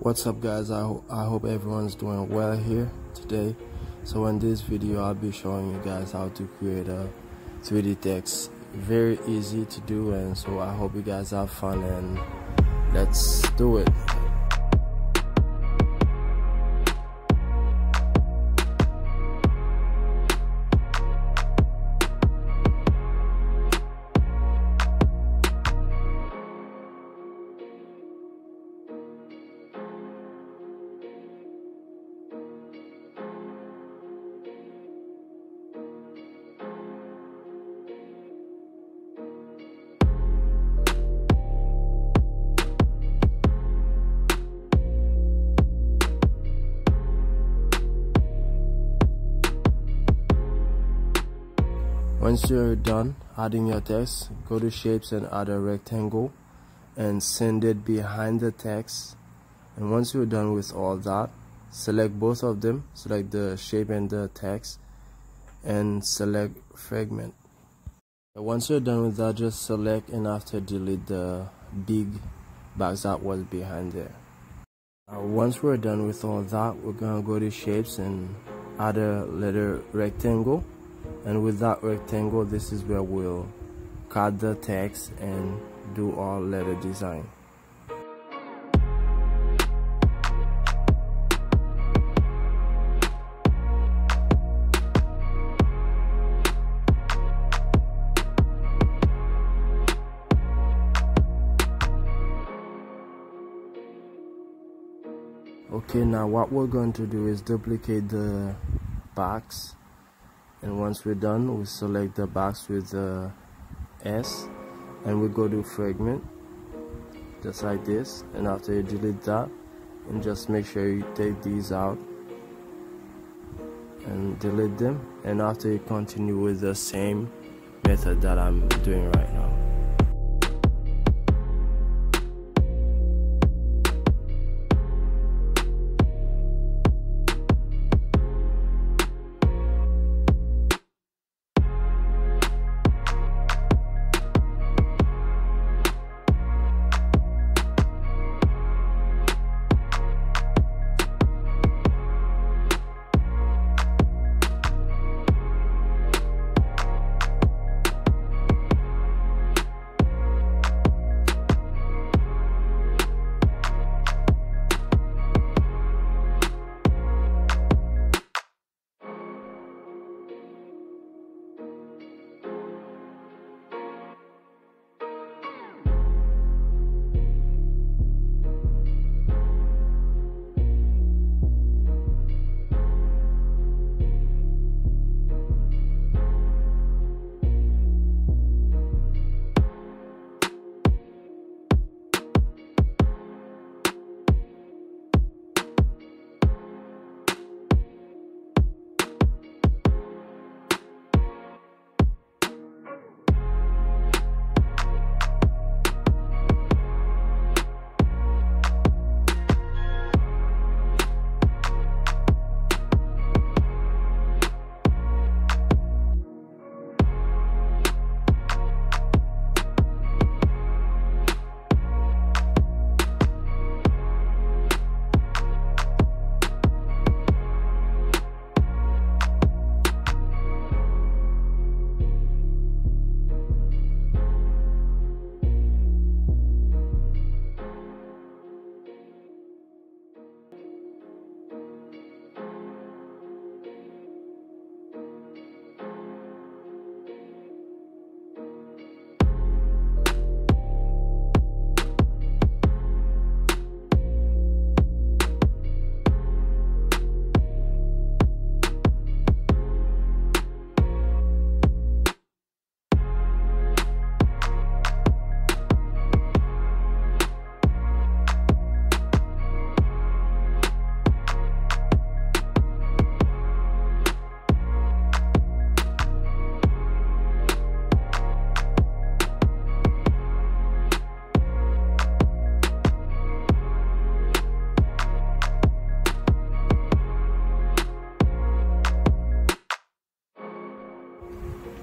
what's up guys? I, ho I hope everyone's doing well here today. So in this video I'll be showing you guys how to create a 3d text. Very easy to do and so I hope you guys have fun and let's do it Once you're done adding your text, go to shapes and add a rectangle and send it behind the text. And once you're done with all that, select both of them, select the shape and the text and select fragment. Once you're done with that, just select and after delete the big box that was behind there. Uh, once we're done with all that, we're gonna go to shapes and add a little rectangle and with that rectangle this is where we'll cut the text and do our letter design. Okay now what we're going to do is duplicate the box and once we're done we select the box with the S and we go to fragment just like this. And after you delete that and just make sure you take these out and delete them. And after you continue with the same method that I'm doing right now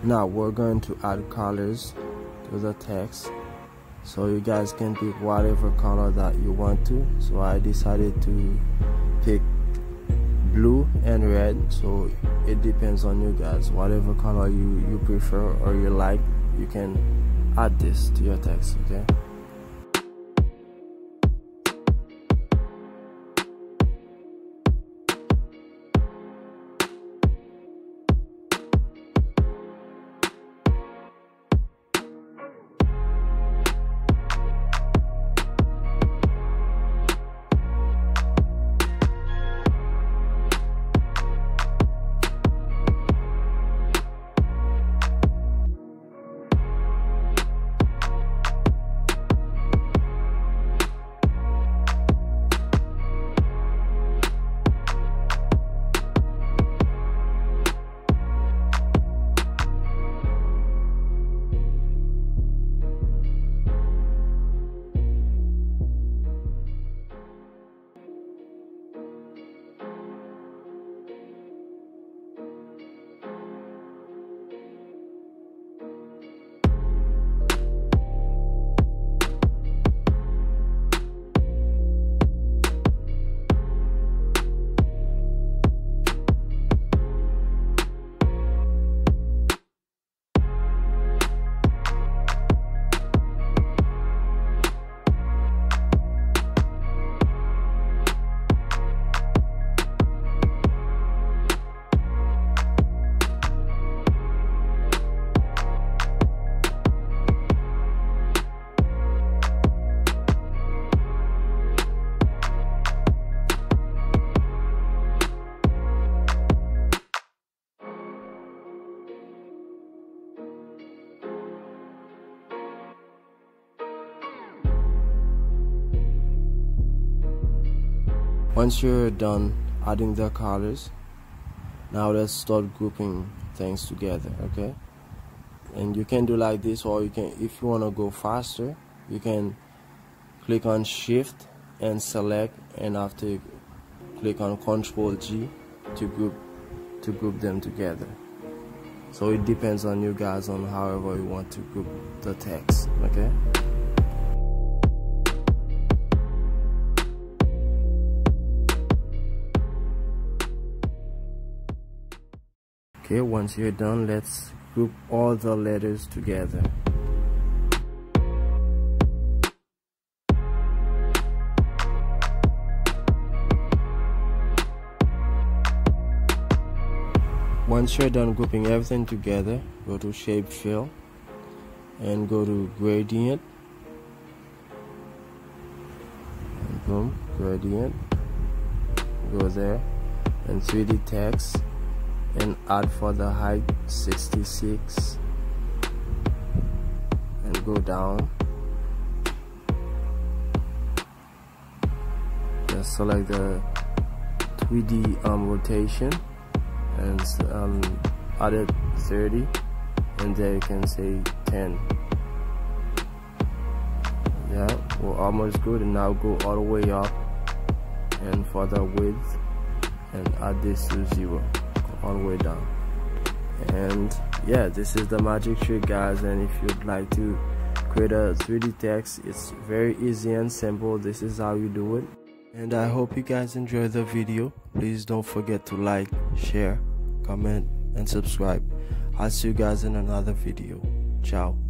now we're going to add colors to the text. So you guys can pick whatever color that you want to. So I decided to pick blue and red. So it depends on you guys. Whatever color you you prefer or you like you can add this to your text okay once you're done adding the colors now let's start grouping things together okay? And you can do like this or you can if you want to go faster you can click on shift and select and after you click on control G to group to group them together. So it depends on you guys on however you want to group the text okay okay once you're done let's group all the letters together. Once you're done grouping everything together go to shape fill and go to gradient. And boom gradient. Go there and 3d text and add for the height 66 and go down. Just select the 3D um, rotation. And um, add it 30 and there you can say 10 yeah we're almost good. And now go all the way up. And for the width. And add this to zero all the way down. And yeah this is the magic trick guys and if you'd like to create a 3d text it's very easy and simple. This is how you do it. And i hope you guys enjoyed the video. Please don't forget to like share comment and subscribe. I'll see you guys in another video. Ciao